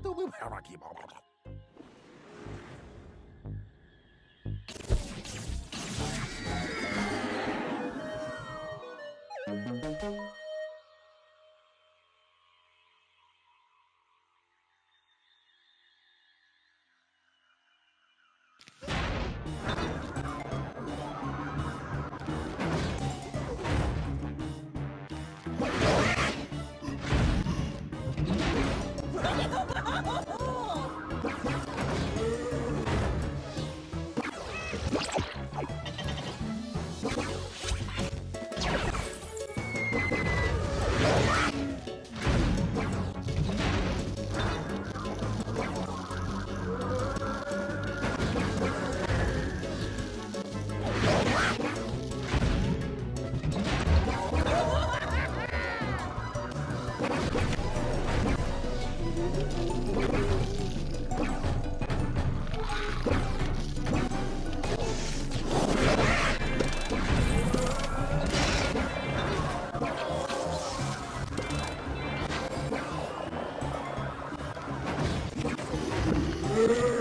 と思えばやらきも。どこ Yeah.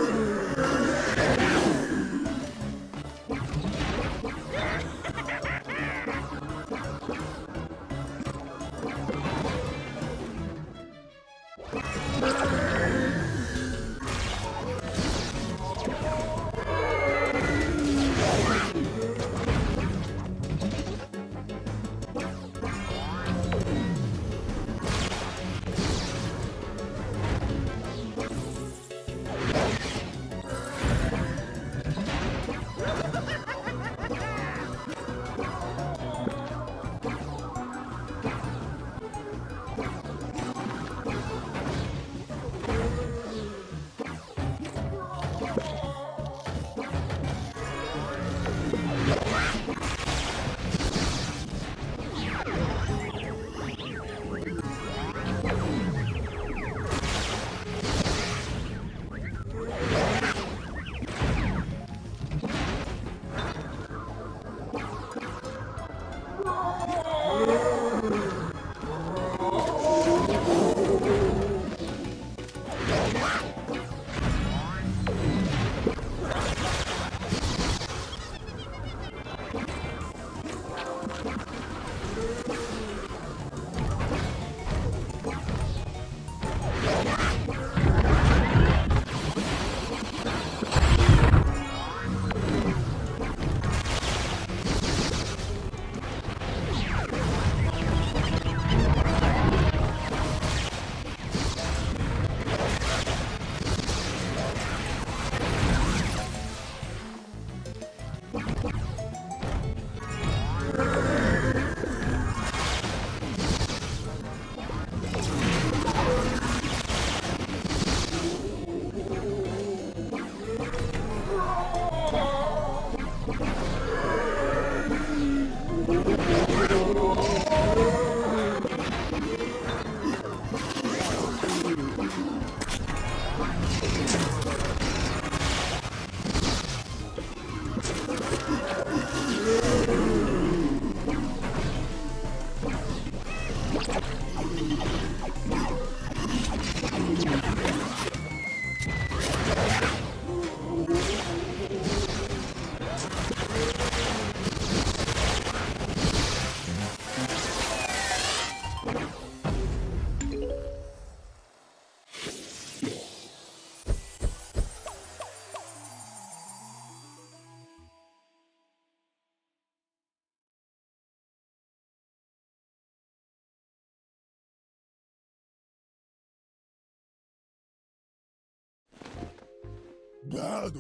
Bad,